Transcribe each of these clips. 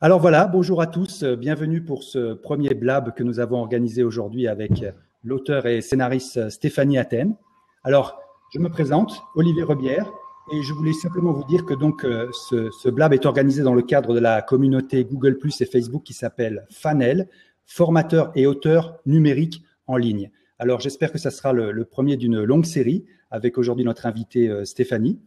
Alors voilà, bonjour à tous, euh, bienvenue pour ce premier blab que nous avons organisé aujourd'hui avec euh, l'auteur et scénariste euh, Stéphanie Athènes. Alors, je me présente, Olivier Rebière, et je voulais simplement vous dire que donc ce, blab est organisé dans le cadre de la communauté Google Plus et Facebook qui s'appelle Fanel, formateur et auteur numérique en ligne. Alors j'espère que ça sera le, le premier d'une longue série avec aujourd'hui notre invitée Stéphanie.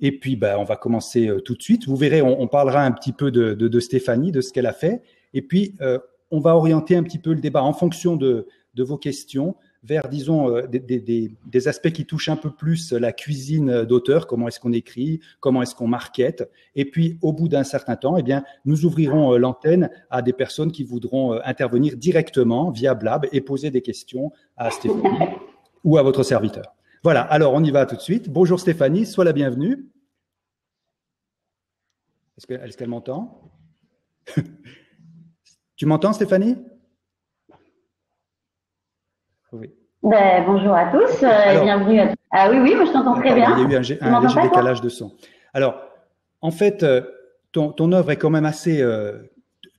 Et puis, bah, on va commencer euh, tout de suite. Vous verrez, on, parlera un petit peu de, de, Stéphanie, de ce qu'elle a fait. Et puis, euh, on va orienter un petit peu le débat en fonction de, de vos questions vers, disons, euh, des, des, aspects qui touchent un peu plus la cuisine d'auteur, comment est-ce qu'on écrit, comment est-ce qu'on market. Et puis, au bout d'un certain temps, eh bien, nous ouvrirons l'antenne à des personnes qui voudront intervenir directement via Blab et poser des questions à Stéphanie ou à votre serviteur. Voilà, alors on y va tout de suite. Bonjour Stéphanie, sois la bienvenue. Est-ce qu'elle m'entend? Tu m'entends Stéphanie? Oui. Ben, bonjour à tous, euh, bienvenue à tous. Ah oui, oui, moi je t'entends très bien. Il y a eu un, léger décalage de son. Alors, en fait, euh, ton, ton œuvre est quand même assez euh,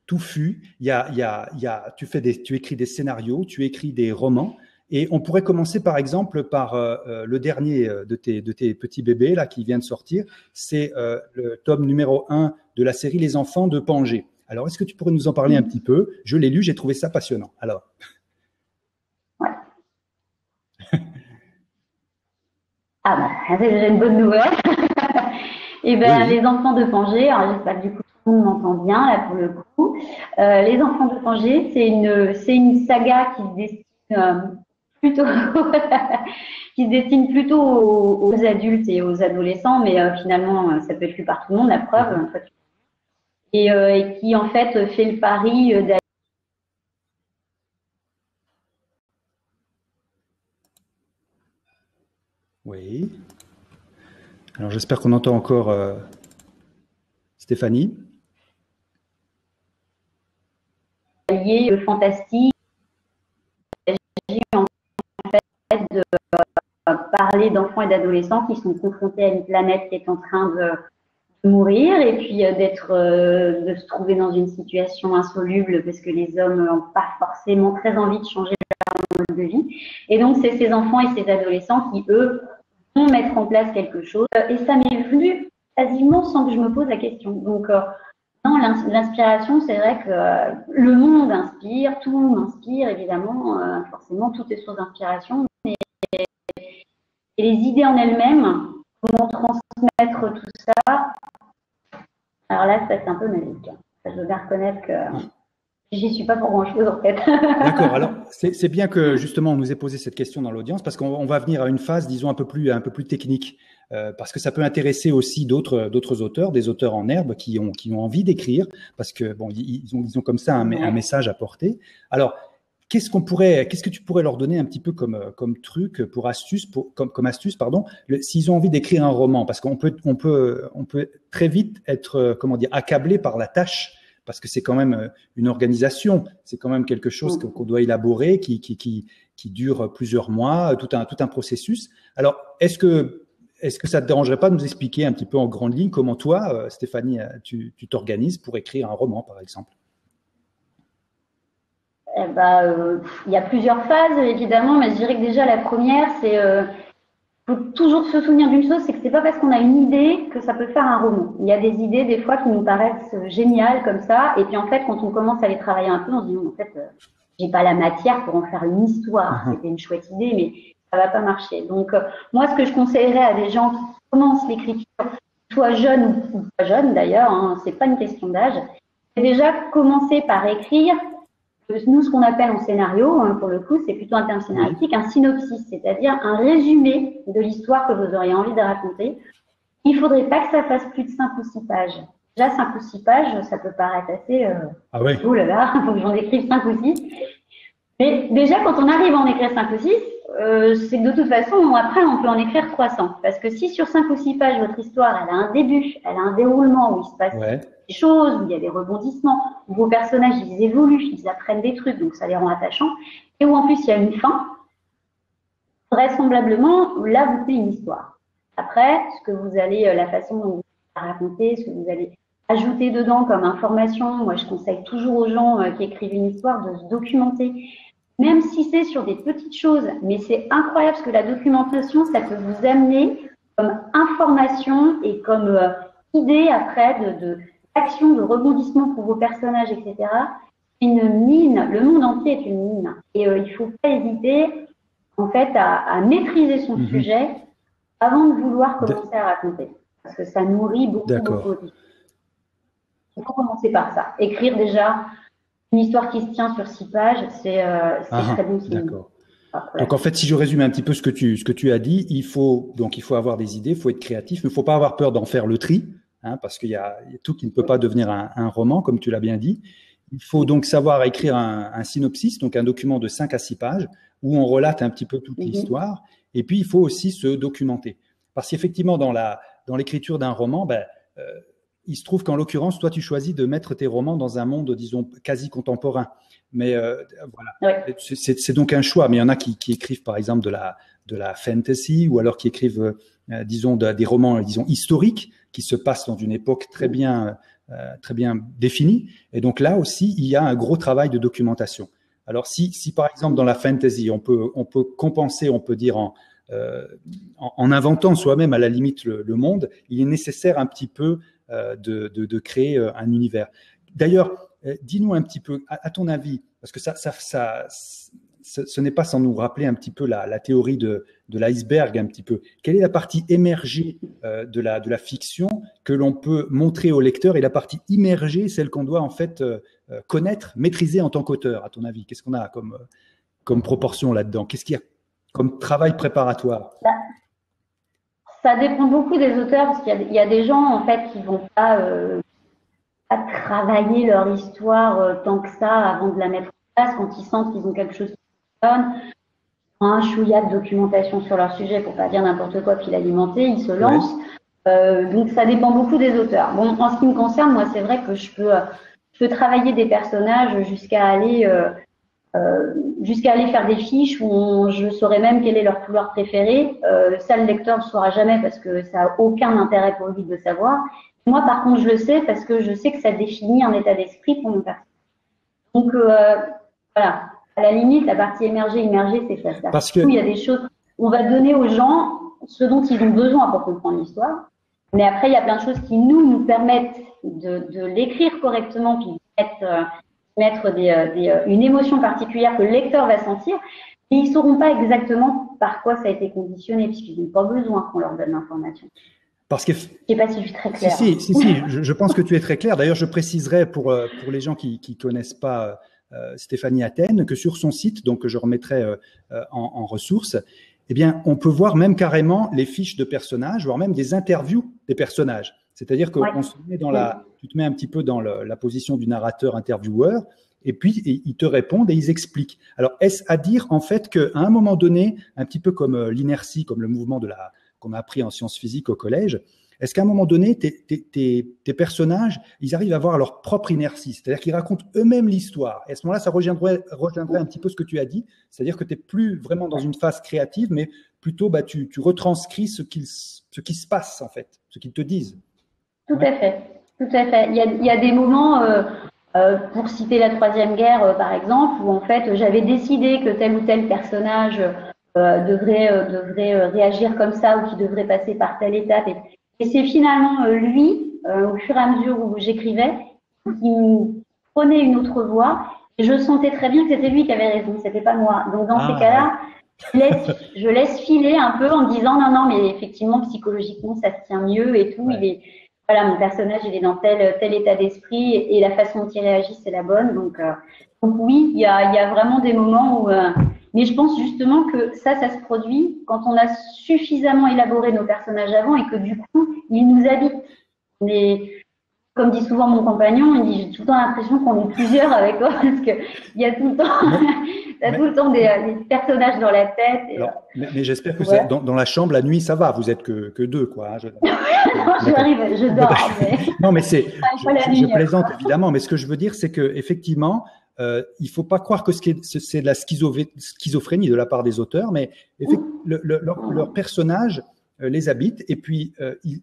touffue. Il y a, il y a, il y a, tu, fais des, tu écris des scénarios, tu écris des romans. Et on pourrait commencer par exemple par euh, euh, le dernier euh, de tes, de tes petits bébés là qui vient de sortir. C'est le tome numéro 1 de la série Les enfants de Pangée. Alors, est-ce que tu pourrais nous en parler un petit peu? Je l'ai lu, j'ai trouvé ça passionnant. Alors. Ah bah, c'est déjà une bonne nouvelle. Et eh ben, les enfants de Pangée, alors j'espère que du coup tout le monde m'entend bien là pour le coup. les enfants de Pangée, c'est une, c'est une saga qui se destine plutôt qui se destine plutôt aux, adultes et aux adolescents, mais euh, finalement euh, ça peut être lu par tout le monde, la preuve. Et, euh, et qui en fait fait le pari d'aller Oui. Alors j'espère qu'on entend encore Stéphanie. fantastique de euh, parler d'enfants et d'adolescents qui sont confrontés à une planète qui est en train de, mourir et puis euh, d'être euh, de se trouver dans une situation insoluble parce que les hommes n'ont pas forcément très envie de changer leur mode de vie. Et donc c'est ces enfants et ces adolescents qui eux vont mettre en place quelque chose. Et ça m'est venu quasiment sans que je me pose la question. Donc non, l'inspiration, c'est vrai que le monde inspire, tout le monde inspire, évidemment, forcément, tout est source d'inspiration, et les idées en elles-mêmes, comment transmettre tout ça. Alors là, ça c'est un peu magique. Je dois bien reconnaître que j'y suis pas pour grand-chose en fait. D'accord. Alors c'est bien que justement on nous ait posé cette question dans l'audience parce qu'on va venir à une phase, disons un peu plus un peu plus technique. Euh, parce que ça peut intéresser aussi d'autres d'autres auteurs, des auteurs en herbe qui ont qui ont envie d'écrire parce que bon ils ont ils ont comme ça un, un message à porter. Alors Qu'est-ce qu'on pourrait, qu'est-ce que tu pourrais leur donner un petit peu comme euh, comme truc pour astuce, pour, comme comme astuce, pardon, s'ils ont envie d'écrire un roman, parce qu'on peut on peut on peut très vite être euh, comment dire accablé par la tâche, parce que c'est quand même euh, une organisation, c'est quand même quelque chose mm. qu'on doit élaborer, qui qui qui qui dure plusieurs mois, tout un tout un processus. Alors est-ce que est-ce que ça te dérangerait pas de nous expliquer un petit peu en grande ligne comment toi, Stéphanie, tu t'organises pour écrire un roman, par exemple? Eh ben, euh, il y a plusieurs phases évidemment, mais je dirais que déjà la première, c'est euh, faut toujours se souvenir d'une chose, c'est que c'est pas parce qu'on a une idée que ça peut faire un roman. Il y a des idées des fois qui nous paraissent géniales comme ça, et puis en fait quand on commence à les travailler un peu, on se dit en fait euh, j'ai pas la matière pour en faire une histoire. Mhm. C'était une chouette idée, mais ça va pas marcher. Donc euh, moi ce que je conseillerais à des gens qui commencent l'écriture, soit jeunes ou pas jeunes d'ailleurs, hein, c'est pas une question d'âge, c'est déjà commencer par écrire nous, ce qu'on appelle en scénario, hein, pour le coup, c'est plutôt un terme scénaristique, un synopsis, c'est-à-dire un résumé de l'histoire que vous auriez envie de raconter. Il faudrait pas que ça fasse plus de 5 ou 6 pages. Déjà, 5 ou 6 pages, ça peut paraître assez... Euh, ah ouais là faut que j'en écrive 5 ou 6. Mais déjà, quand on arrive à en écrire 5 ou 6, euh, c'est que de toute façon, après, on peut en écrire 300. Parce que si sur 5 ou 6 pages, votre histoire, elle a un début, elle a un déroulement où il se passe des choses, où il y a des rebondissements, où vos personnages, ils évoluent, ils apprennent des trucs, donc ça les rend attachants, et où en plus, il y a une fin, vraisemblablement, là, vous faites une histoire. Après, ce que vous allez, euh, la façon dont vous allez raconter, ce que vous allez ajouter dedans comme information. Moi, je conseille toujours aux gens qui écrivent une histoire de se documenter, même si c'est sur des petites choses. Mais c'est incroyable parce que la documentation, ça peut vous amener comme information et comme idée après de de rebondissement pour vos personnages, etc. Une mine, le monde entier est une mine. Et il il faut pas hésiter, en fait, à, maîtriser son mhm. sujet avant de vouloir commencer à raconter. Parce que ça nourrit beaucoup, beaucoup. Il faut commencer par ça. Écrire déjà une histoire qui se tient sur six pages, c'est euh, ah, très bon signe. Donc en fait, si je résume un petit peu ce que tu ce que tu as dit, il faut donc il faut avoir des idées, il faut être créatif, mais il faut pas avoir peur d'en faire le tri, hein, parce qu'il y, a tout qui ne peut pas devenir un, un roman, comme tu l'as bien dit. Il faut donc savoir écrire un, un, synopsis, donc un document de 5 à 6 pages, où on relate un petit peu toute mhm. l'histoire. Et puis il faut aussi se documenter, parce qu'effectivement dans la dans l'écriture d'un roman, ben, euh, il se trouve qu'en l'occurrence, toi, tu choisis de mettre tes romans dans un monde, disons, quasi contemporain. Mais euh, voilà, c'est donc un choix. Mais il y en a qui, qui, écrivent, par exemple, de la, de la fantasy ou alors qui écrivent, euh, disons, des romans, disons, historiques qui se passent dans une époque très bien, euh, très bien définie. Et donc là aussi, il y a un gros travail de documentation. Alors si, si par exemple dans la fantasy, on peut, on peut compenser, on peut dire en, euh, en, en, inventant soi-même à la limite le, le, monde, il est nécessaire un petit peu euh, de, de, de, créer euh, un univers. D'ailleurs, dis-nous un petit peu, à, ton avis, parce que ça, ça, ça ce, n'est pas sans nous rappeler un petit peu la, la théorie de, de l'iceberg, un petit peu. Quelle est la partie émergée euh, de, la, de la fiction que l'on peut montrer au lecteur et la partie immergée, celle qu'on doit en fait euh, connaître, maîtriser en tant qu'auteur, à ton avis? Qu'est-ce qu'on a comme, comme proportion là-dedans? Qu'est-ce qu'il y a comme travail préparatoire? Ça dépend beaucoup des auteurs parce qu'il y, a des gens en fait qui vont pas, euh, pas travailler leur histoire euh, tant que ça avant de la mettre en place quand ils sentent qu'ils ont quelque chose. Un chouïa de documentation sur leur sujet pour pas dire n'importe quoi puis l'alimenter, ils se lancent. Euh, donc ça dépend beaucoup des auteurs. Bon, en ce qui me concerne, moi c'est vrai que je peux, je peux travailler des personnages jusqu'à aller euh, euh, jusqu'à aller faire des fiches où je saurais même quelle est leur couleur préférée. Ça, le lecteur ne saura jamais parce que ça n'a aucun intérêt pour lui de savoir. Moi, par contre, je le sais parce que je sais que ça définit un état d'esprit pour mon personnage. Donc, voilà. À la limite, la partie émergée, immergée, c'est ça. Parce que... il y a des choses, on va donner aux gens ce dont ils ont besoin pour comprendre l'histoire. Mais après, il y a plein de choses qui nous, nous permettent de, de l'écrire correctement, puis mettre mettre des, euh, euh, une émotion particulière que le lecteur va sentir, et ils ne sauront pas exactement par quoi ça a été conditionné, puisqu'ils n'ont pas besoin qu'on leur donne l'information. Parce que. Je sais pas si je suis très claire. Si, si, si, je, pense que tu es très clair. D'ailleurs, je préciserai pour, euh, pour les gens qui ne connaissent pas Stéphanie Athènes que sur son site, donc je remettrai en, en, ressources, eh bien, on peut voir même carrément les fiches de personnages, voire même des interviews des personnages. C'est-à-dire qu'on se met dans la, tu te mets un petit peu dans la position du narrateur intervieweur, et puis ils te répondent et ils expliquent. Alors, est-ce à dire en fait qu'à un moment donné, un petit peu comme euh, l'inertie, comme le mouvement de la qu'on a appris en sciences physiques au collège, est-ce qu'à un moment donné, tes, tes, tes, tes, personnages, ils arrivent à avoir leur propre inertie, c'est-à-dire qu'ils racontent eux-mêmes l'histoire. Et à ce moment-là, ça rejoindrait, rejoindrait un petit peu ce que tu as dit, c'est-à-dire que tu n'es plus vraiment dans une phase créative, mais plutôt bah, tu, tu retranscris ce, ce qui se passe en fait, ce qu'ils te disent. Tout à fait, tout à fait. Il y a, il y a des moments, euh, euh, pour citer la Troisième Guerre euh, par exemple, où en fait j'avais décidé que tel ou tel personnage euh, devrait, euh, devrait réagir comme ça ou qui devrait passer par telle étape. Et, et c'est finalement lui, au fur et à mesure où j'écrivais, qui prenait une autre voie. Et je sentais très bien que c'était lui qui avait raison, c'était pas moi. Donc dans ces ah, cas-là, je laisse, je laisse filer un peu en disant non, non, mais effectivement, psychologiquement, ça se tient mieux et tout. Il est, voilà, mon personnage, il est dans tel, tel état d'esprit et, la façon dont il réagit, c'est la bonne. Donc, euh, donc oui, il y a, y a, vraiment des moments où. Euh, mais je pense justement que ça, ça se produit quand on a suffisamment élaboré nos personnages avant et que du coup, ils nous habitent. Mais comme dit souvent mon compagnon, il dit j'ai tout le temps l'impression qu'on est plusieurs avec toi parce que il y a tout le temps, tout le temps des, personnages dans la tête. mais, j'espère que dans, dans, la chambre la nuit ça va, vous êtes que, que deux quoi. Hein, je... J'arrive, je dors. Mais... non mais c'est, je, plaisante évidemment, mais ce que je veux dire c'est que effectivement. Euh, il faut pas croire que c'est de la schizophrénie de la part des auteurs, mais le, le, leur, leur, personnage euh, les habite et puis euh, ils,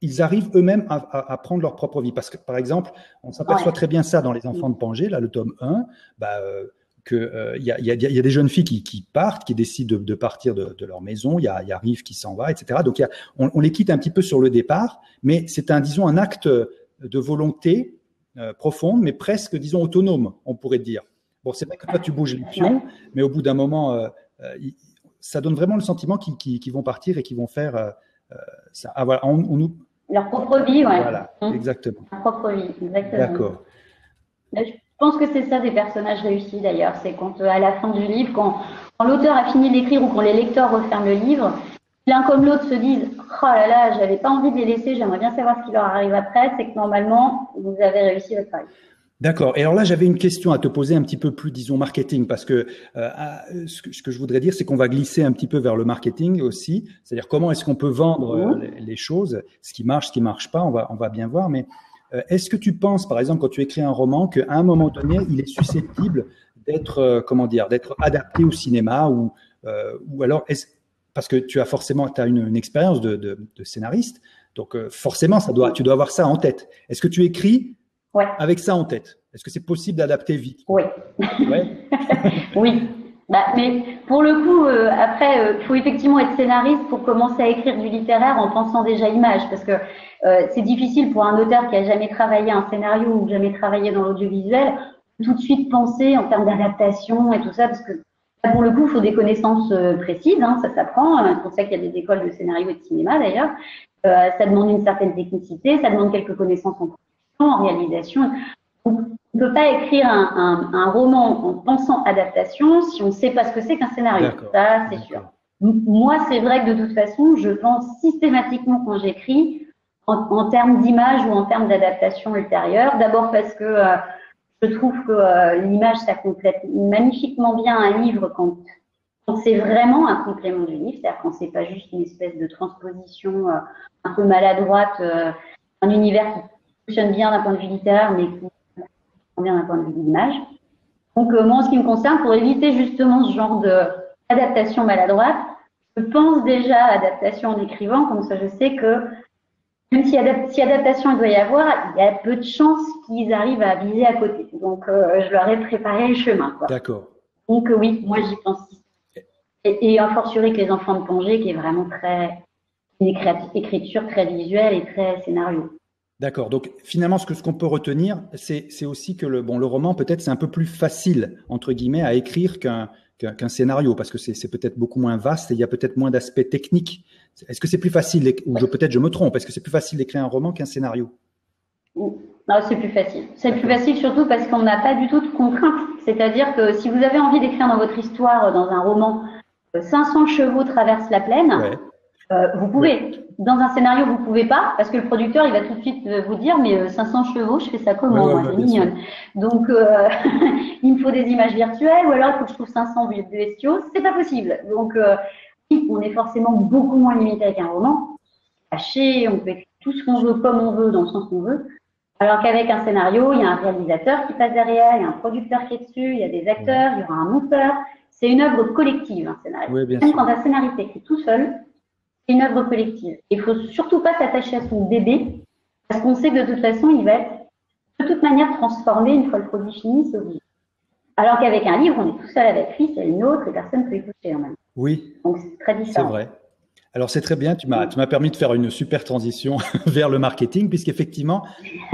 ils arrivent eux-mêmes à, prendre leur propre vie. Parce que, par exemple, on s'aperçoit très bien ça dans Les Enfants de Pangée, là, le tome 1, bah, euh, qu'il euh, y, a, y, a, y, a, des jeunes filles qui, qui partent, qui décident de, de partir de, de, leur maison, il y a, y a Rive qui s'en va, etc. Donc, y a, on, on, les quitte un petit peu sur le départ, mais c'est un, disons, un acte de volonté euh, profonde, mais presque, disons, autonome, on pourrait dire. Bon, c'est vrai que toi, tu bouges les pions, mais au bout d'un moment, euh, ça donne vraiment le sentiment qu'ils vont partir et qu'ils vont faire ça. Ah, voilà, on, on, leur propre vie, ouais. Voilà, mmh. exactement. Leur propre vie, exactement. D'accord. Je pense que c'est ça des personnages réussis d'ailleurs. C'est quand, euh, à la fin du livre, quand, quand l'auteur a fini d'écrire ou quand les lecteurs referment le livre, l'un comme l'autre se disent Oh là là, j'avais pas envie de les laisser, j'aimerais bien savoir ce qui leur arrive après. C'est que normalement, vous avez réussi votre travail. D'accord. Et alors là, j'avais une question à te poser un petit peu plus, disons, marketing, parce que euh, ce, que ce, que je voudrais dire, c'est qu'on va glisser un petit peu vers le marketing aussi, c'est-à-dire comment est-ce qu'on peut vendre euh, mmh. les, les, choses, ce qui marche, ce qui marche pas, on va, on va bien voir. Mais euh, est-ce que tu penses, par exemple, quand tu écris un roman, qu'à un moment donné, il est susceptible d'être, euh, comment dire, d'être adapté au cinéma ou, ou alors, parce que tu as forcément, as une, une expérience de, de, de, scénariste, donc forcément, ça doit, tu dois avoir ça en tête. Est-ce que tu écris Ouais. Avec ça en tête, est-ce que c'est possible d'adapter vite? Oui. Ouais. oui. Bah, mais pour le coup, euh, après, il euh, faut effectivement être scénariste pour commencer à écrire du littéraire en pensant déjà image, parce que euh, c'est difficile pour un auteur qui a jamais travaillé un scénario ou jamais travaillé dans l'audiovisuel, tout de suite penser en termes d'adaptation et tout ça, parce que pour le coup, il faut des connaissances euh, précises, hein, ça s'apprend. C'est pour ça qu'il y a des écoles de scénario et de cinéma d'ailleurs. Euh, ça demande une certaine technicité, ça demande quelques connaissances en en réalisation. On ne peut pas écrire un, un, un, roman en pensant adaptation si on ne sait pas ce que c'est qu'un scénario. Ça, c'est sûr. Moi, c'est vrai que de toute façon, je pense systématiquement quand j'écris en, en, termes d'image ou en termes d'adaptation ultérieure. D'abord parce que euh, je trouve que euh, l'image, ça complète magnifiquement bien un livre quand, quand c'est vraiment un complément du livre, c'est-à-dire quand c'est pas juste une espèce de transposition euh, un peu maladroite, euh, un univers qui fonctionne bien d'un point de vue littéraire, mais qui fonctionne bien d'un point de vue d'image. Donc, euh, moi, en ce qui me concerne, pour éviter justement ce genre d'adaptation maladroite, je pense déjà à adaptation en écrivant, comme ça je sais que même si, adap si adaptation il doit y avoir, il y a peu de chances qu'ils arrivent à viser à côté. Donc, euh, je leur ai préparé le chemin. D'accord. Donc, euh, oui, moi j'y pense. Et, et a fortiori que les enfants de plongée, qui est vraiment très une écriture très visuelle et très scénario. D'accord. Donc finalement, ce que ce qu'on peut retenir, c'est aussi que le bon le roman peut-être c'est un peu plus facile entre guillemets à écrire qu'un qu'un scénario parce que c'est peut-être beaucoup moins vaste et il y a peut-être moins d'aspects techniques. Est-ce que c'est plus facile ou peut-être je me trompe Est-ce que c'est plus facile d'écrire un roman qu'un scénario? Non, c'est plus facile. C'est plus facile surtout parce qu'on n'a pas du tout de contraintes. C'est-à-dire que si vous avez envie d'écrire dans votre histoire, dans un roman, 500 chevaux traversent la plaine. Ouais euh, vous pouvez. Dans un scénario, vous pouvez pas, parce que le producteur, il va tout de suite euh, vous dire, mais 500 euh, chevaux, je fais ça comment ouais, ouais, mignonne. Donc, euh, il me faut des images virtuelles, ou alors il faut que je trouve 500 bestiaux. C'est pas possible. Donc, euh, on est forcément beaucoup moins limité avec un roman. Caché, on peut écrire tout ce qu'on veut, comme on veut, dans le sens qu'on veut. Alors qu'avec un scénario, il y a un réalisateur qui passe derrière, il y a un producteur qui est dessus, il y a des acteurs, il y aura un monteur. C'est une œuvre collective, un scénario. Oui, bien Même sûr. quand un scénariste écrit tout seul, une œuvre collective. Il faut surtout pas s'attacher à son bébé, parce qu'on sait que de toute façon, il va être de toute manière transformé une fois le produit fini, c'est obligé. Alors qu'avec un livre, on est tout seul avec lui, c'est une autre et personne ne peut écouter en même. Oui. Donc c'est très différent. C'est vrai. Alors c'est très bien, tu m'as tu m'as permis de faire une super transition vers le marketing puisqu'effectivement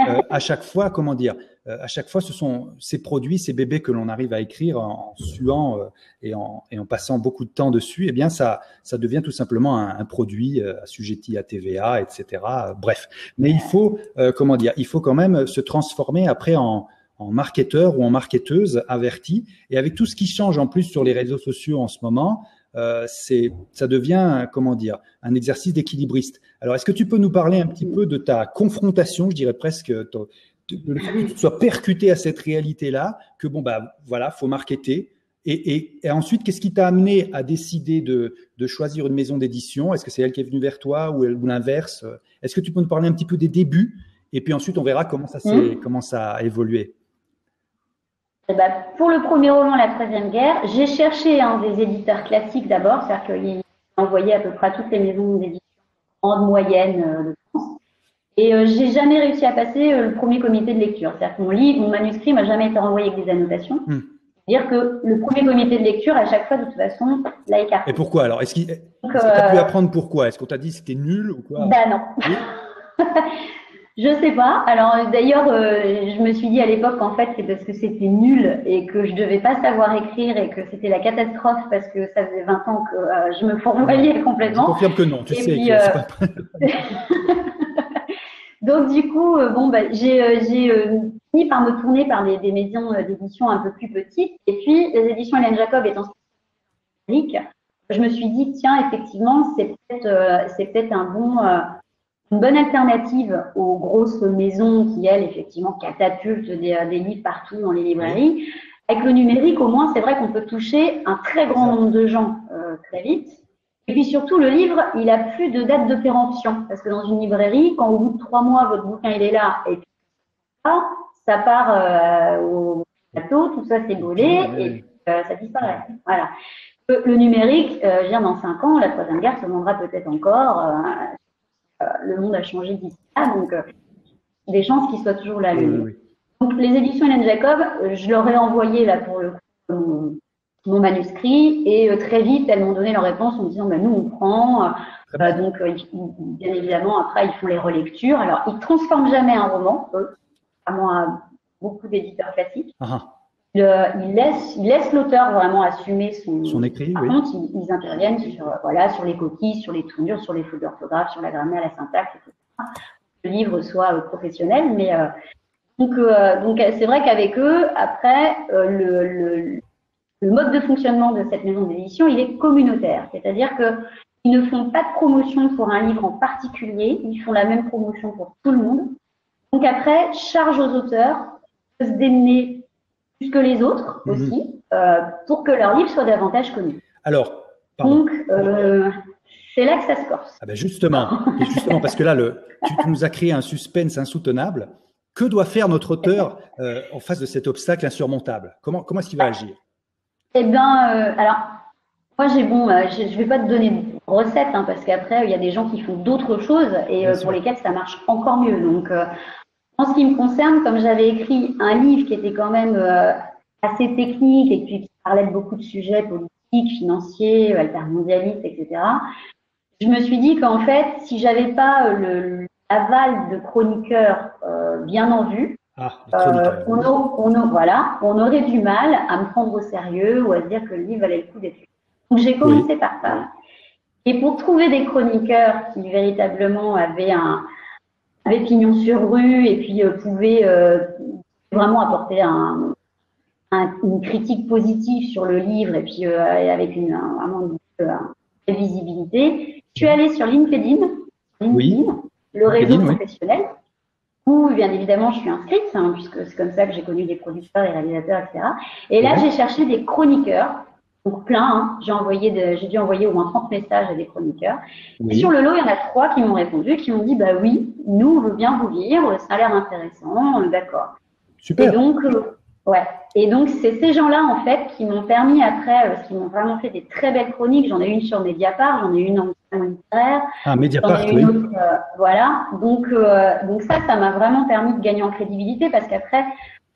euh, à chaque fois comment dire euh, à chaque fois ce sont ces produits ces bébés que l'on arrive à écrire en, en suant euh, et, en, et en passant beaucoup de temps dessus eh bien ça ça devient tout simplement un, un produit euh, assujetti à TVA etc bref mais il faut euh, comment dire il faut quand même se transformer après en en marketeur ou en marketeuse avertie et avec tout ce qui change en plus sur les réseaux sociaux en ce moment euh, c'est, ça devient, comment dire, un exercice d'équilibriste. Alors, est-ce que tu peux nous parler un petit peu de ta confrontation, je dirais presque, ton, de, le fait que tu sois percuté à cette réalité-là, que bon, bah voilà, faut marketer. Et, et, et ensuite, qu'est-ce qui t'a amené à décider de, de choisir une maison d'édition? Est-ce que c'est elle qui est venue vers toi ou, ou l'inverse? Est-ce que tu peux nous parler un petit peu des débuts? Et puis ensuite, on verra comment ça, s'est, mmh. comment ça a évolué. Eh ben, pour le premier roman, La Troisième Guerre, j'ai cherché un des éditeurs classiques d'abord, c'est-à-dire qu'il envoyé à peu près à toutes les maisons d'édition grandes, moyennes euh, de France. Et euh, j'ai jamais réussi à passer euh, le premier comité de lecture. C'est-à-dire que mon livre, mon manuscrit m'a jamais été renvoyé avec des annotations. Hmm. C'est-à-dire que le premier comité de lecture, à chaque fois, de toute façon, l'a écarté. Et pourquoi alors? Est-ce qu'il est qu as pu apprendre pourquoi? Est-ce qu'on t'a dit que c'était nul ou quoi? Ben non. Je sais pas. Alors d'ailleurs, euh, je me suis dit à l'époque qu'en fait c'est parce que c'était nul et que je devais pas savoir écrire et que c'était la catastrophe parce que ça faisait 20 ans que euh, je me fourvoyais complètement. Je confirme que non. Tu sais que euh... pas... Donc du coup, euh, bon, bah, j'ai fini par me tourner par des maisons d'édition un peu plus petites. Et puis les éditions Hélène Jacob étant je me suis dit tiens effectivement c'est peut-être c'est peut-être un bon une bonne alternative aux grosses maisons qui, elles, effectivement, catapultent des, euh, des livres partout dans les librairies. Avec le numérique, au moins, c'est vrai qu'on peut toucher un très grand nombre de gens euh, très vite. Et puis surtout, le livre, il a plus de date de péremption. Parce que dans une librairie, quand au bout de trois mois, votre bouquin, il est là, et puis ça part euh, au plateau, tout ça c'est volé, et puis, euh, ça disparaît. Voilà. Le, le numérique, euh, je veux dire, dans cinq ans, la troisième guerre se vendra peut-être encore. Euh, le monde a changé d'ici là, donc euh, des chances qu'il soit toujours là. Donc les éditions Hélène Jacob, euh, je leur ai envoyé là pour le coup, mon, manuscrit et très vite elles m'ont donné leur réponse en me disant bah, nous on prend. donc bien évidemment après ils font les relectures. Alors ils transforment jamais un roman, eux, à moins beaucoup d'éditeurs classiques. Ah ah. ils laissent, ils laissent l'auteur vraiment assumer son, son écrit. Par contre, ils, interviennent sur, voilà, sur les coquilles, sur les tournures, sur les fautes d'orthographe, sur la grammaire, la syntaxe, etc. Le livre soit euh, professionnel, mais euh, donc, euh, donc c'est vrai qu'avec eux, après, le, le, le, mode de fonctionnement de cette maison d'édition, il est communautaire, c'est-à-dire que ils ne font pas de promotion pour un livre en particulier, ils font la même promotion pour tout le monde. Donc après, charge aux auteurs de se démener plus que les autres mhm. aussi, euh, pour que leur livre soit davantage connu. Alors, donc, euh, c'est là que ça se corse. Ah ben justement, et justement, parce que là, le, tu, nous as créé un suspense insoutenable. Que doit faire notre auteur euh, en face de cet obstacle insurmontable? Comment, comment est-ce qu'il va agir? Eh bien, alors, moi, j'ai bon, je ne vais pas te donner de recette, hein, parce qu'après, il y a des gens qui font d'autres choses et pour lesquels ça marche encore mieux. Donc, en ce qui me concerne, comme j'avais écrit un livre qui était quand même euh, assez technique et qui parlait de beaucoup de sujets politiques, financiers, altermondialistes, etc., je me suis dit qu'en fait, si j'avais pas euh, l'aval de chroniqueurs euh, bien en vue, ah, on, on, voilà, on aurait du mal à me prendre au sérieux ou à se dire que le livre valait le coup d'être lu. Donc j'ai commencé par ça. Et pour trouver des chroniqueurs qui véritablement avaient un, avec pignon sur rue et puis euh, pouvait euh, vraiment apporter un, un, une critique positive sur le livre et puis euh, avec une, un, de visibilité. Je suis allée sur LinkedIn, LinkedIn le réseau professionnel, où bien évidemment je suis inscrite, hein, puisque c'est comme ça que j'ai connu des producteurs et réalisateurs, etc. Et là, j'ai cherché des chroniqueurs donc plein, hein. j'ai envoyé, j'ai dû envoyer au moins 30 messages à des chroniqueurs. Et sur le lot, il y en a trois qui m'ont répondu, qui m'ont dit bah oui, nous on veut bien vous lire, ça a l'air intéressant, d'accord. Super. Et donc euh, ouais. Et donc c'est ces gens-là en fait qui m'ont permis après, euh, qui m'ont vraiment fait des très belles chroniques. J'en ai une sur Mediapart, j'en ai une en littéraire. Ah Mediapart, oui. Autre, euh, voilà. Donc donc ça, ça m'a vraiment permis de gagner en crédibilité parce qu'après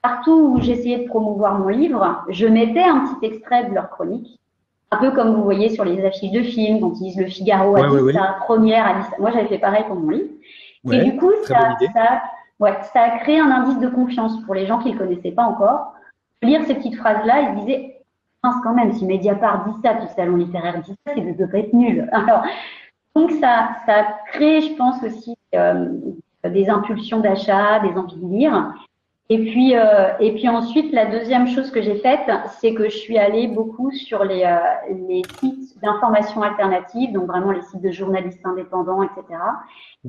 partout où j'essayais de promouvoir mon livre, je mettais un petit extrait de leur chronique. Un peu comme vous voyez sur les affiches de films, quand ils disent le Figaro a dit ça, première a dit ça. Moi, j'avais fait pareil pour mon livre. et du coup, ça, ça, ouais, ça a créé un indice de confiance pour les gens qui ne le connaissaient pas encore. Lire ces petites phrases-là, ils disaient, mince quand même, si Mediapart dit ça, puis le salon littéraire dit ça, c'est de peut être nul. Alors, donc ça, ça a créé, je pense aussi, euh, des impulsions d'achat, des envies de lire. Et puis, euh, et puis ensuite, la deuxième chose que j'ai faite, c'est que je suis allée beaucoup sur les, euh, les sites d'information alternative, donc vraiment les sites de journalistes indépendants, etc.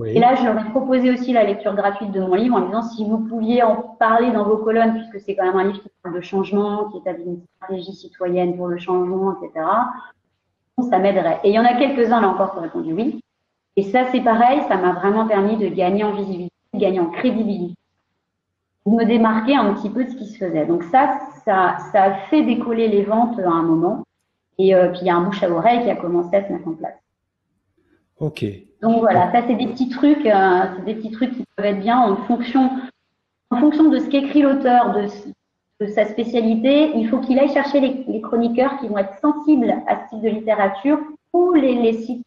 Et là, je leur ai proposé aussi la lecture gratuite de mon livre en disant si vous pouviez en parler dans vos colonnes, puisque c'est quand même un livre qui parle de changement, qui établit une stratégie citoyenne pour le changement, etc. Ça m'aiderait. Et il y en a quelques-uns là encore qui ont répondu oui. Et ça, c'est pareil, ça m'a vraiment permis de gagner en visibilité, de gagner en crédibilité me démarquer un petit peu de ce qui se faisait. Donc ça, ça, ça a fait décoller les ventes à un moment. Et euh, puis il y a un bouche à oreille qui a commencé à se mettre en place. Ok. Donc voilà, ça c'est des petits trucs, euh, c'est des petits trucs qui peuvent être bien en fonction, en fonction de ce qu'écrit l'auteur, de, de, sa spécialité. Il faut qu'il aille chercher les, les, chroniqueurs qui vont être sensibles à ce type de littérature ou les, les sites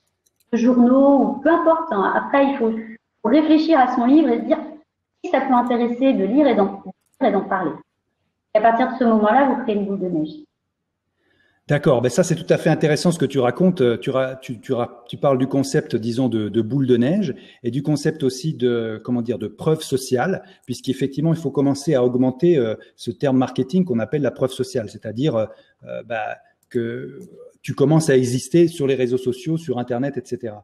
de journaux ou peu importe. Hein. Après, il faut, réfléchir à son livre et se dire ça peut intéresser de lire et d'en parler. Et à partir de ce moment-là, vous créez une boule de neige. D'accord, ben ça c'est tout à fait intéressant ce que tu racontes. Euh, tu, parles du concept, disons, de, de, boule de neige et du concept aussi de comment dire de preuve sociale, puisqu'effectivement il faut commencer à augmenter euh, ce terme marketing qu'on appelle la preuve sociale, c'est-à-dire euh, bah, que tu commences à exister sur les réseaux sociaux, sur Internet, etc.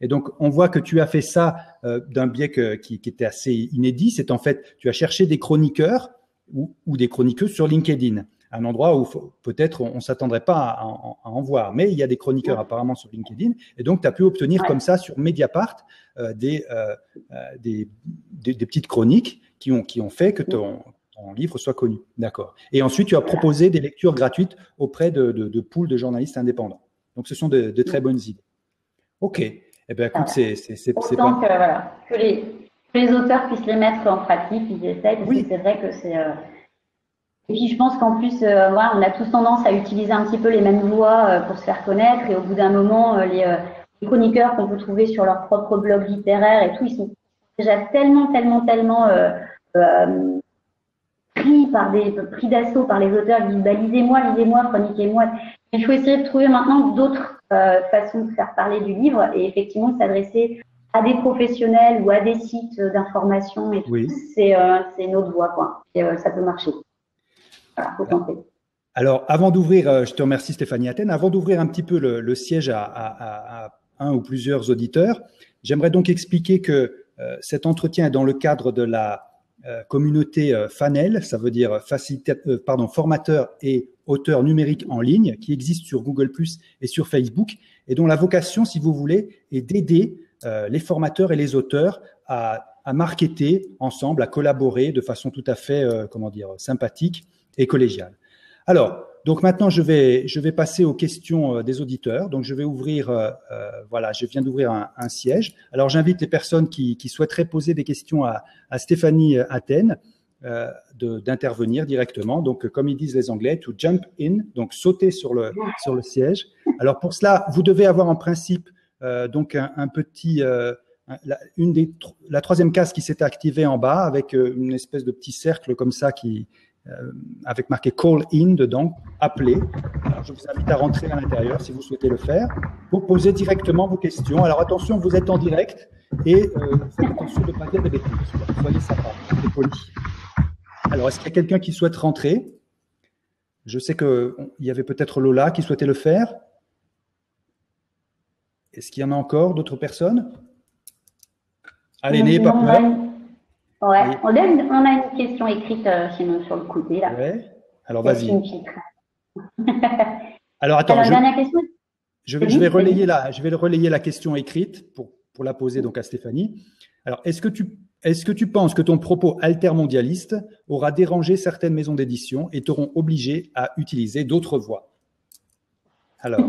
Et donc, on voit que tu as fait ça d'un biais qui, qui, était assez inédit. C'est en fait, tu as cherché des chroniqueurs ou, ou des chroniqueuses sur LinkedIn un endroit où peut-être on ne s'attendrait pas à, en voir. Mais il y a des chroniqueurs apparemment sur LinkedIn. Et donc, tu as pu obtenir comme ça sur Mediapart euh, des, euh, euh, des, des, petites chroniques qui ont, qui ont fait que ton, livre soit connu. D'accord. Et ensuite, tu as proposé des lectures gratuites auprès de, de, de poules de journalistes indépendants. Donc, ce sont de, très bonnes idées. OK. Eh bien, écoute, c'est pas... Que, voilà, que, les, les auteurs puissent les mettre en pratique, ils essayent, parce que c'est vrai que c'est et puis je pense qu'en plus, euh, voilà, on a tous tendance à utiliser un petit peu les mêmes voix euh, pour se faire connaître. Et au bout d'un moment, euh, les, les, chroniqueurs qu'on peut trouver sur leur propre blog littéraire et tout, ils sont déjà tellement, tellement, tellement pris par des pris d'assaut par les auteurs qui disent bah, lisez-moi, lisez-moi, chroniquez-moi. Il faut essayer de trouver maintenant d'autres façons de faire parler du livre et effectivement de s'adresser à des professionnels ou à des sites d'information et tout. C'est une autre voie quoi. Et, ça peut marcher. Alors, avant d'ouvrir, euh, je te remercie Stéphanie Athènes, avant d'ouvrir un petit peu le, siège à, un ou plusieurs auditeurs, j'aimerais donc expliquer que euh, cet entretien est dans le cadre de la euh, communauté FANEL, ça veut dire pardon, formateur et auteur numérique en ligne, qui existe sur Google et sur Facebook, et dont la vocation, si vous voulez, est d'aider les formateurs et les auteurs à, à marketer ensemble, à collaborer de façon tout à fait, comment dire, sympathique et collégiale. Alors, donc maintenant, je vais, je vais passer aux questions euh, des auditeurs. Donc, je vais ouvrir, euh, euh, voilà, je viens d'ouvrir un, siège. Alors, j'invite les personnes qui, qui, souhaiteraient poser des questions à, à Stéphanie Athènes euh, d'intervenir directement. Donc, comme ils disent les Anglais, to jump in, donc sauter sur le, sur le siège. Alors, pour cela, vous devez avoir en principe euh, donc un, petit, la, une des, la troisième case qui s'est activée en bas avec une espèce de petit cercle comme ça qui, euh, avec marqué call in dedans, appeler. je vous invite à rentrer à l'intérieur si vous souhaitez le faire pour poser directement vos questions. Alors attention, vous êtes en direct et euh, faites attention de ne pas dire des bêtises. Soyez sympa, soyez poli. Alors, est-ce qu'il y a quelqu'un qui souhaite rentrer? Je sais qu'il y avait peut-être Lola qui souhaitait le faire. Est-ce qu'il y en a encore d'autres personnes? Allez, n'ayez pas peur. Ouais, on, a une, on, a une, question écrite euh, sinon sur le côté là. Ouais. Alors vas-y. Alors attends, je, je, vais, je, vais relayer la, je vais relayer la question écrite pour, pour la poser donc à Stéphanie. Alors, est-ce que tu est-ce que tu penses que ton propos altermondialiste aura dérangé certaines maisons d'édition et t'auront obligé à utiliser d'autres voies Alors.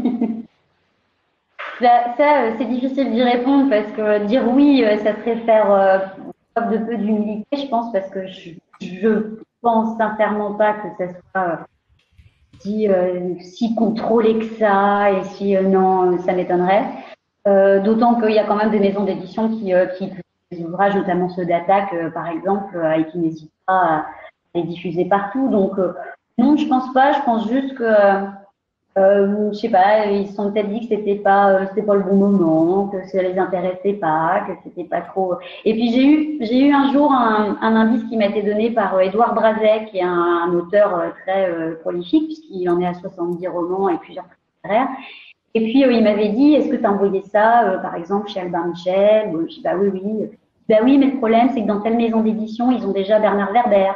ça, ça euh, c'est difficile d'y répondre parce que dire oui, euh, ça serait faire de peu d'humilité, je pense, parce que je, je pense sincèrement pas que ça soit si, euh, si contrôlé que ça et si euh, non, ça m'étonnerait. Euh, D'autant qu'il y a quand même des maisons d'édition qui, euh, qui des ouvrages, notamment ceux d'attaque, par exemple, et qui n'hésitent pas à les diffuser partout. Donc non, je pense pas. Je pense juste que euh, je sais pas, ils se sont peut-être dit que c'était pas, euh, c'était pas le bon moment, que ça les intéressait pas, que c'était pas trop. Et puis j'ai eu, j'ai eu un jour un, un indice qui m'a été donné par Edouard euh, Brazet, qui est un, auteur euh, très prolifique, puisqu'il en est à 70 romans et plusieurs littéraires. Et puis il m'avait dit, est-ce que tu as envoyé ça, par exemple, chez Albin Michel? Je dis bah oui, oui. Bah oui, mais le problème, c'est que dans telle maison d'édition, ils ont déjà Bernard Werber.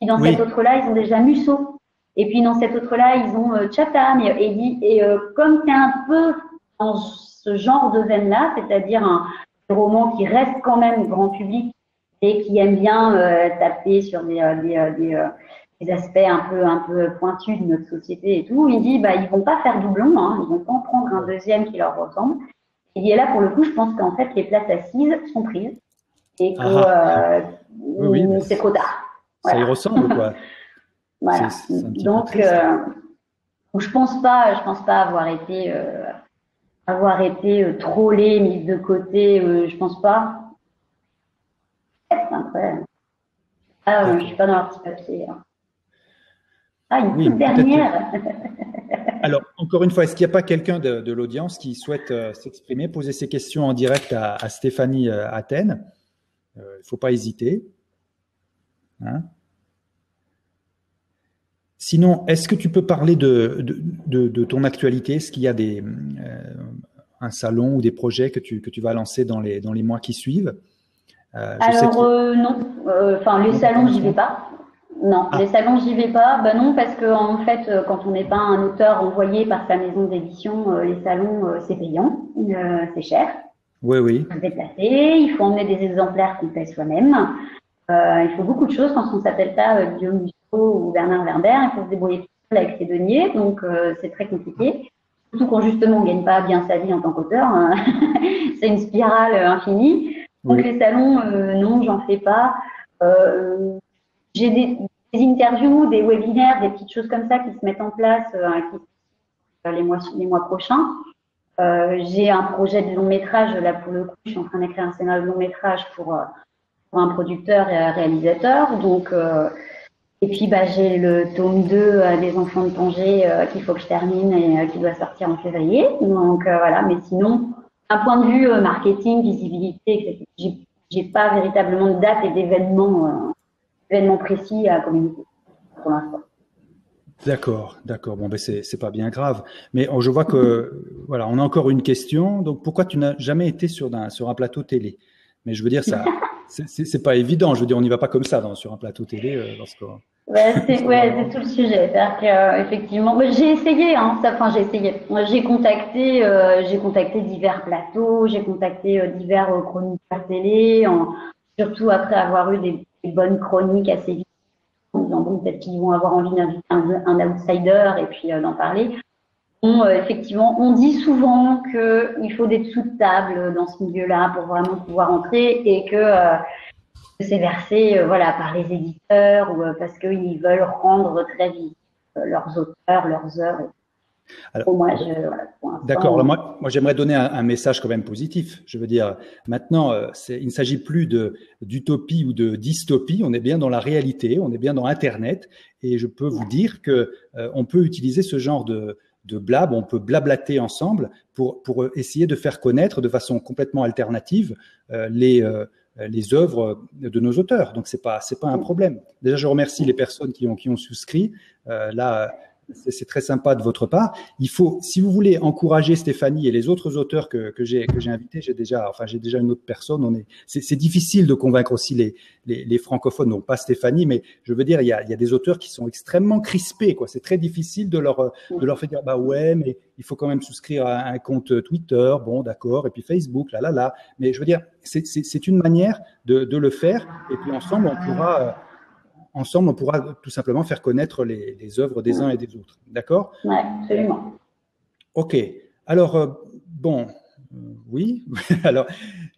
Et dans cette autre-là, ils ont déjà Musso. Et puis dans cette autre-là, ils ont euh, Chatham. Et, et, euh, comme c'est un peu dans ce genre de veine-là, c'est-à-dire un, roman qui reste quand même grand public et qui aime bien euh, taper sur des, des, des, aspects un peu un peu pointus de notre société et tout, il dit bah ils vont pas faire doublon, hein, ils vont pas en prendre un deuxième qui leur ressemble. Et là, pour le coup, je pense qu'en fait, les places assises sont prises et que ah, euh, c'est trop tard. Ça y ressemble, quoi. voilà. Donc, euh, je pense pas, je pense pas avoir été, euh, avoir été euh, trollé, mise de côté. je pense pas. Après, ah, je suis pas dans leur petit papier. Hein. Ah, une toute dernière. Alors, encore une fois, est-ce qu'il n'y a pas quelqu'un de, l'audience qui souhaite s'exprimer, poser ses questions en direct à, Stéphanie Athènes? Il ne faut pas hésiter. Hein? Sinon, est-ce que tu peux parler de, de, ton actualité? Est-ce qu'il y a des, euh, un salon ou des projets que tu, que tu vas lancer dans les, dans les mois qui suivent? Euh, Alors, euh, non. Enfin, les salons, j'y vais pas. Non, ah. les salons, j'y vais pas. Ben non, parce que en fait, quand on n'est pas un auteur envoyé par sa maison d'édition, les salons, c'est payant, c'est cher. Oui, oui. Il faut déplacer, il faut emmener des exemplaires qu'on fait soi-même. il faut beaucoup de choses quand on s'appelle pas Guillaume ou Bernard Werber, il faut se débrouiller tout seul avec ses deniers, donc euh, c'est très compliqué. Surtout quand justement on ne gagne pas bien sa vie en tant qu'auteur, hein. c'est une spirale euh, infinie. Donc les salons, euh, non, j'en fais pas. J'ai des, interviews, des webinaires, des petites choses comme ça qui se mettent en place les, mois, les mois prochains. j'ai un projet de long métrage, là pour le coup, je suis en train d'écrire un scénario de long métrage pour, pour un producteur et un réalisateur. Donc, et puis, bah, j'ai le tome 2 euh, des Enfants de Tanger euh, qu'il faut que je termine et euh, qui doit sortir en février. Donc, voilà. Mais sinon, d'un point de vue marketing, visibilité, j'ai, j'ai pas véritablement de date et d'événements, événements précis à communiquer pour l'instant. D'accord, d'accord. Bon, ben c'est pas bien grave. Mais oh, je vois que voilà, on a encore une question. Donc, pourquoi tu n'as jamais été sur un sur un plateau télé? Mais je veux dire ça. c'est pas évident. Je veux dire, on n'y va pas comme ça dans, sur un plateau télé. Euh, ouais, c'est ouais, tout le sujet. Que, euh, effectivement, j'ai essayé. Hein, ça, enfin, j'ai essayé. J'ai contacté, euh, j'ai contacté divers plateaux, j'ai contacté euh, divers chroniqueurs télé, en, surtout après avoir eu des, bonnes chroniques assez vite. En disant peut-être qu'ils vont avoir envie d'inviter un, outsider et puis d'en parler. Euh, effectivement, on dit souvent qu'il faut des dessous de table dans ce milieu-là pour vraiment pouvoir entrer et que euh, c'est versé euh, voilà, par les éditeurs ou parce qu'ils veulent rendre très vite leurs auteurs, leurs œuvres. D'accord. Moi, moi j'aimerais donner un, message quand même positif. Je veux dire, maintenant, il ne s'agit plus de d'utopie ou de dystopie. On est bien dans la réalité. On est bien dans Internet. Et je peux vous dire que on peut utiliser ce genre de de blab, on peut blablater ensemble pour, pour essayer de faire connaître de façon complètement alternative euh, les, euh, les œuvres de nos auteurs. Donc c'est pas c'est pas un problème. Déjà je remercie les personnes qui ont qui ont souscrit. Euh, là c'est très sympa de votre part. Il faut, si vous voulez encourager Stéphanie et les autres auteurs que, que j'ai invités, j'ai déjà, enfin j'ai déjà une autre personne. On est, c'est difficile de convaincre aussi les, les, les, francophones, non pas Stéphanie, mais je veux dire, il y a, il y a des auteurs qui sont extrêmement crispés, quoi. C'est très difficile de leur de leur faire dire, bah ouais, mais il faut quand même souscrire à un compte Twitter, bon d'accord, et puis Facebook, là là là. Mais je veux dire, c'est une manière de, de le faire, et puis ensemble on pourra euh, ensemble, on pourra tout simplement faire connaître les, les œuvres des uns et des autres. D'accord? Oui, absolument. Ok. Alors, euh, bon, oui. Alors,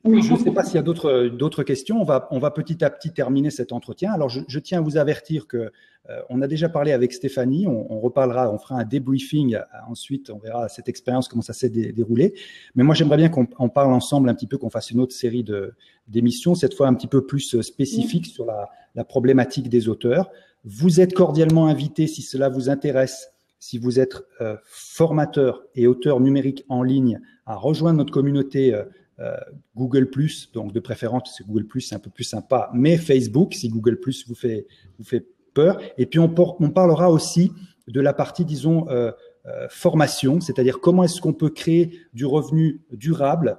je ne sais pas s'il y a d'autres questions. On va, on va petit à petit terminer cet entretien. Alors, je, tiens à vous avertir que euh, on a déjà parlé avec Stéphanie. On, reparlera, on fera un débriefing. Euh, ensuite, on verra cette expérience comment ça s'est déroulé. Mais moi, j'aimerais bien qu'on parle ensemble un petit peu, qu'on fasse une autre série de d'émissions, cette fois un petit peu plus spécifique sur la, la problématique des auteurs. Vous êtes cordialement invité si cela vous intéresse si vous êtes formateur et auteur numérique en ligne, à rejoindre notre communauté euh, Google donc de préférence, c'est Google c'est un peu plus sympa, mais Facebook, si Google vous fait, vous fait peur. Et puis on, on parlera aussi de la partie, disons, euh, euh, formation, c'est-à-dire comment est-ce qu'on peut créer du revenu durable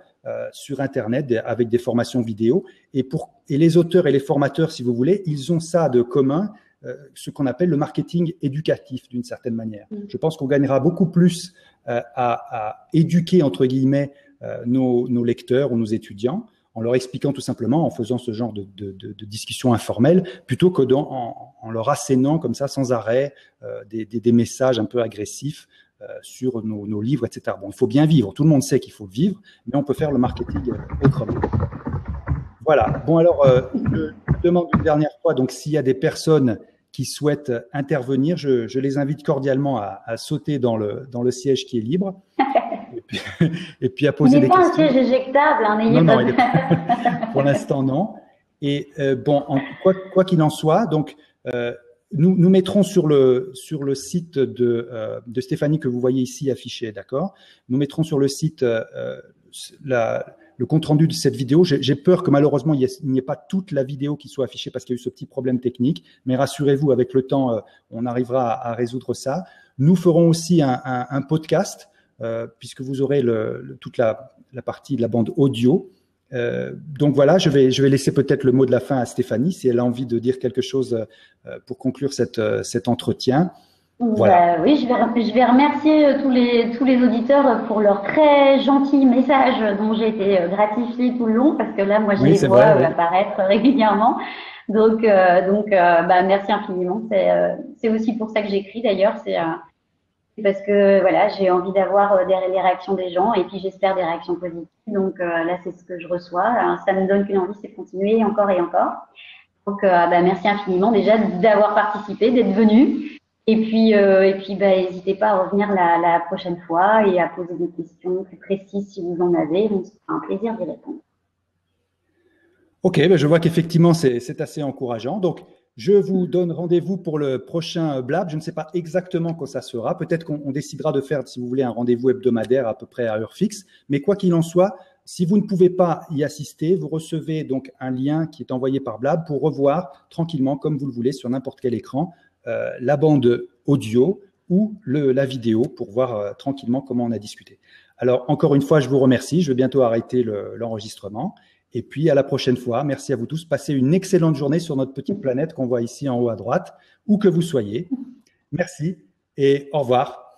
sur Internet avec des formations vidéo. Et, pour, et les auteurs et les formateurs, si vous voulez, ils ont ça de commun, ce qu'on appelle le marketing éducatif d'une certaine manière. Mm. Je pense qu'on gagnera beaucoup plus à, à, éduquer, entre guillemets, euh, nos, nos, lecteurs ou nos étudiants en leur expliquant tout simplement, en faisant ce genre de, de, de, de discussion informelle, plutôt que dans, en, en, leur assénant comme ça sans arrêt euh, des, des, des, messages un peu agressifs sur nos, nos, livres, etc. Bon, il faut bien vivre. Tout le monde sait qu'il faut vivre, mais on peut faire le marketing autrement. Voilà. Bon, alors, je demande une dernière fois, donc, s'il y a des personnes qui souhaitent intervenir, je, je les invite cordialement à, à, sauter dans le, dans le siège qui est libre. et, puis, et puis à poser des questions. Il n'est pas un siège éjectable, hein, non, non, pour l'instant, non. Et euh, bon, en, quoi qu'il en soit, donc euh, nous, nous mettrons sur le sur le site de, euh, de Stéphanie que vous voyez ici affiché, d'accord Nous mettrons sur le site euh, la, le compte rendu de cette vidéo. J'ai peur que malheureusement il n'y ait pas toute la vidéo qui soit affichée parce qu'il y a eu ce petit problème technique. Mais rassurez-vous, avec le temps, euh, on arrivera à, résoudre ça. Nous ferons aussi un, podcast euh, puisque vous aurez toute la, partie de la bande audio. Euh, donc voilà, je vais, laisser peut-être le mot de la fin à Stéphanie si elle a envie de dire quelque chose pour conclure cet entretien. Voilà. Bah, oui, je vais, je vais remercier tous les, tous les auditeurs pour leurs très gentils messages dont j'ai été gratifiée tout le long parce que là, moi, je oui, les vois vrai, oui. apparaître régulièrement. Donc, euh, donc euh, bah, merci infiniment. C'est euh, aussi pour ça que j'écris d'ailleurs. C'est parce que voilà, j'ai envie d'avoir des, les réactions des gens et puis j'espère des réactions positives. Donc là, c'est ce que je reçois. Alors, ça me donne qu'une envie, c'est de continuer encore et encore. Donc, bah, merci infiniment déjà d'avoir participé, d'être venu. Et puis, euh, et puis, bah, n'hésitez pas à revenir la, prochaine fois et à poser des questions plus précises si vous en avez. On se fera un plaisir d'y répondre. Ok, bah, je vois qu'effectivement c'est assez encourageant. Donc, je vous donne rendez-vous pour le prochain Blab. Je ne sais pas exactement quand ça sera. Peut-être qu'on décidera de faire, si vous voulez, un rendez-vous hebdomadaire à peu près à heure fixe. Mais quoi qu'il en soit, si vous ne pouvez pas y assister, vous recevez donc un lien qui est envoyé par Blab pour revoir tranquillement, comme vous le voulez, sur n'importe quel écran, la bande audio ou le, la vidéo pour voir euh, tranquillement comment on a discuté. Alors, encore une fois, je vous remercie. Je vais bientôt arrêter l'enregistrement. Le, et puis, à la prochaine fois. Merci à vous tous. Passez une excellente journée sur notre petite planète qu'on voit ici en haut à droite, où que vous soyez. Merci et au revoir.